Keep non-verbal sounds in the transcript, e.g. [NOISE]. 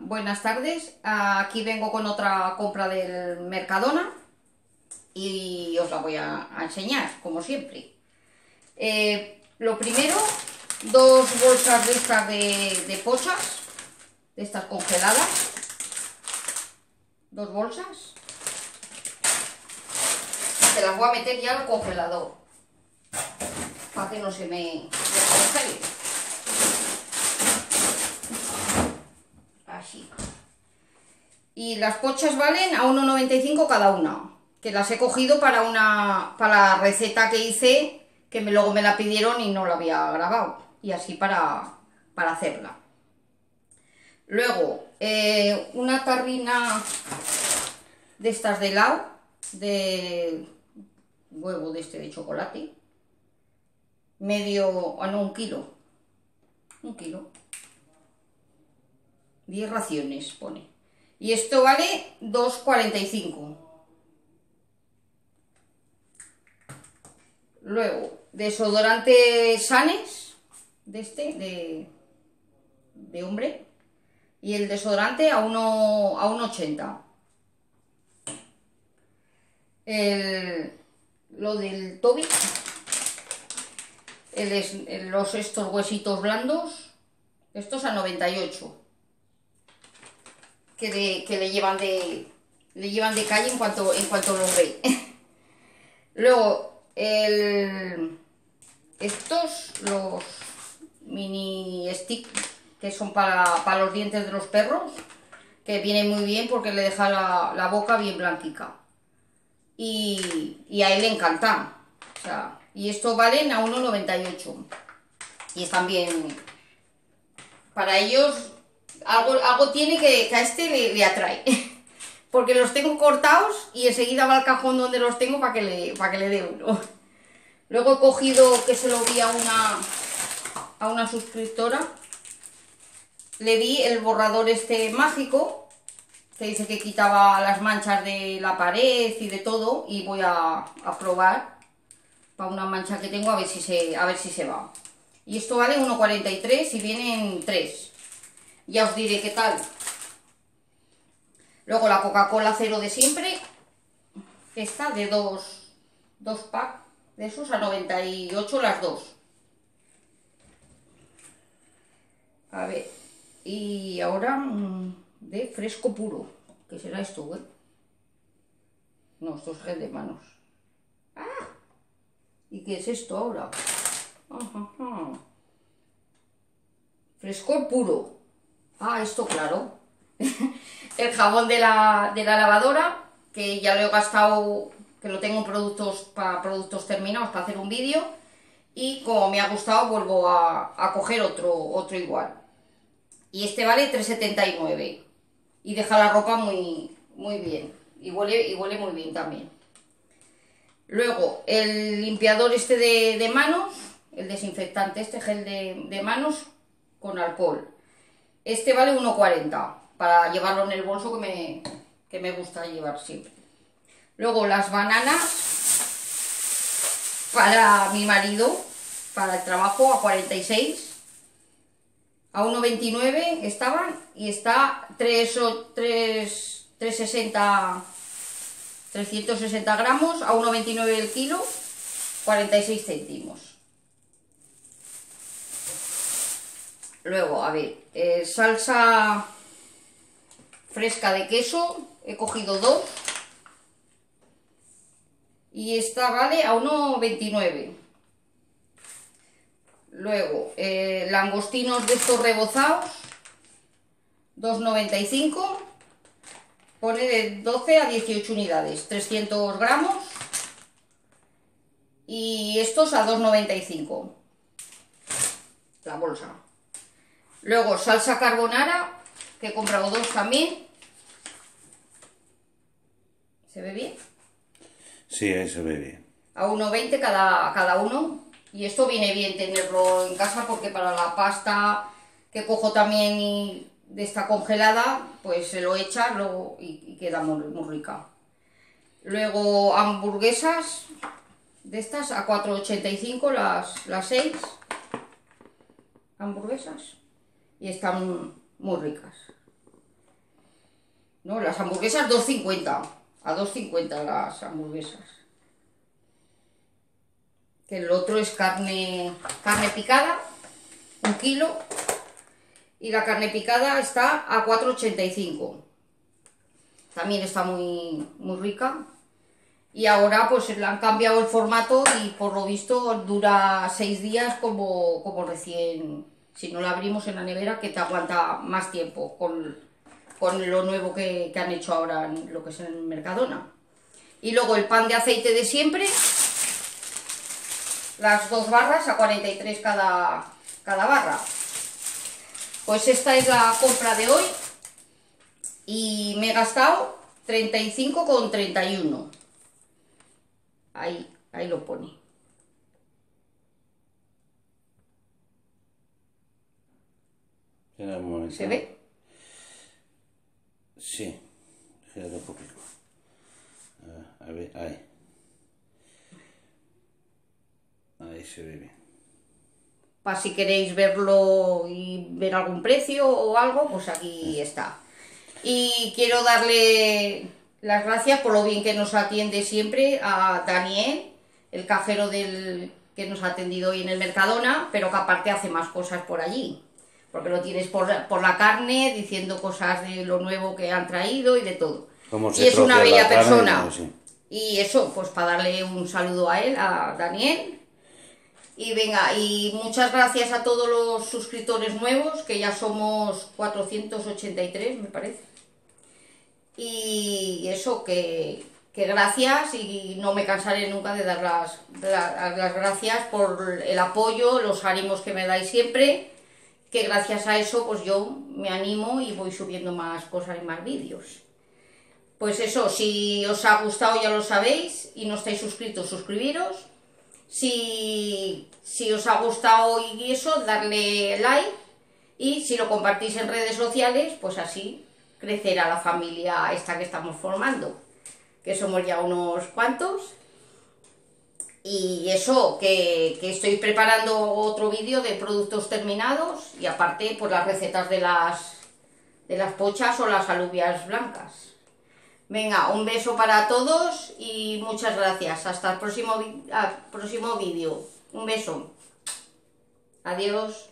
buenas tardes. Aquí vengo con otra compra del Mercadona y os la voy a, enseñar, como siempre. Eh, lo primero, dos bolsas de estas de, pochas, de estas congeladas. Dos bolsas. Se las voy a meter ya al congelador. Para que no se me congele. Y las pochas valen a 1,95 cada una. Que las he cogido para una para la receta que hice, que luego me la pidieron y no la había grabado. Y así para, para hacerla. Luego, eh, una tarrina de estas de helado, de huevo de este de chocolate. Medio, ah no, un kilo. Un kilo. 10 raciones pone. Y esto vale 2,45. Luego, desodorante Sanes, de este, de, de hombre. Y el desodorante a 1,80. A el, lo del Toby, el, los estos huesitos blandos, estos a 98 que, le llevan de le llevan de calle en cuanto en cuanto los ve. [LAUGHS] Luego el, estos los mini stick que son para, los dientes de los perros que vienen muy bien porque le deja la, boca bien blanquica. Y, y, a él le encanta. Y esto valen a 1,98 y están bien. Para ellos algo, tiene que, a este le, atrae. [LAUGHS] Porque los tengo cortados y enseguida va al cajón donde los tengo para que le, para que le dé uno. Luego he cogido que se lo vi a una, a una suscriptora. Le di el borrador este mágico, que dice que quitaba las manchas de la pared y de todo. Y voy a, a probar para una mancha que tengo a ver si se, a ver si se va. Y esto vale 1,43 y vienen 3. Ya os diré qué tal. Luego la Coca-Cola cero de siempre. Esta de dos, dos packs de esos a 98 las dos. A ver. Y ahora mm, de fresco puro. ¿Qué será esto, güey? No, esto es gel de manos. ¡Ah! ¿Y qué es esto ahora? Ajá, Frescor puro. Ah, esto claro. [LAUGHS] el jabón de la, lavadora, que ya lo he gastado, que lo tengo en productos para productos terminados para hacer un vídeo. Y como me ha gustado, vuelvo a, coger otro, otro igual. Y este vale 3,79. Y deja la ropa muy, muy bien. Y huele, huele muy bien también. Luego, el limpiador este de, manos, el desinfectante este gel de, de manos con alcohol. Este vale 1,40 para llevarlo en el bolso que me, que me gusta llevar siempre. Luego las bananas para mi marido, para el trabajo a 46. A 1,29 estaban y está 3, 3, 360, 360 gramos a 1,29 el kilo, 46 céntimos. Luego, a ver, eh, salsa fresca de queso, he cogido dos. Y esta vale a 1,29. Luego, eh, langostinos de estos rebozados, 2,95. Pone de 12 a 18 unidades, 300 gramos. Y estos a 2,95. La bolsa. Luego salsa carbonara, que he comprado dos también. ¿Se ve bien? Sí, ahí se ve bien. A 1,20 cada, cada uno. Y esto viene bien tenerlo en casa porque para la pasta que cojo también de esta congelada, pues se lo echa luego, y, queda muy, muy rica. Luego hamburguesas de estas a 4,85 las, las 6 hamburguesas y están muy ricas. No, las hamburguesas 2.50. A 2.50 las hamburguesas. Que el otro es carne, carne picada, un kilo. Y la carne picada está a 4.85. También está muy, muy rica. Y ahora pues le han cambiado el formato y por lo visto dura 6 días como, como recién, si no la abrimos en la nevera, que te aguanta más tiempo con, con lo nuevo que, que han hecho ahora en lo que es en Mercadona. Y luego el pan de aceite de siempre, las dos barras a 43 cada, cada barra. Pues esta es la compra de hoy y me he gastado 35,31. Ahí, ahí lo pone. Un. ¿Se ve? Sí, un poquito. Ah, A ver, ahí. Ahí se ve bien. Para si queréis verlo y ver algún precio o algo, pues aquí está. Y quiero darle las gracias por lo bien que nos atiende siempre a Daniel, el cajero del que nos ha atendido hoy en el Mercadona, pero que aparte hace más cosas por allí. Porque lo tienes por, la- por la carne, diciendo cosas de lo nuevo que han traído y de todo. Y es una bella carne, persona. sí. Y eso, pues para darle un saludo a él, a Daniel. Y venga, y muchas gracias a todos los suscriptores nuevos, que ya somos 483, me parece. Y eso, que, que gracias y no me cansaré nunca de dar las, la- las gracias por el apoyo, los ánimos que me dais siempre, que gracias a eso pues yo me animo y voy subiendo más cosas y más vídeos. Pues eso, si os ha gustado ya lo sabéis y no estáis suscritos, suscribiros. Si, si os ha gustado y eso, darle like. Y si lo compartís en redes sociales, pues así crecerá la familia esta que estamos formando. Que somos ya unos cuantos. Y eso, que, que estoy preparando otro vídeo de productos terminados y aparte pues las recetas de las, de las pochas o las alubias blancas. Venga, un beso para todos y muchas gracias. Hasta el próximo, próximo vídeo. Un beso. Adiós.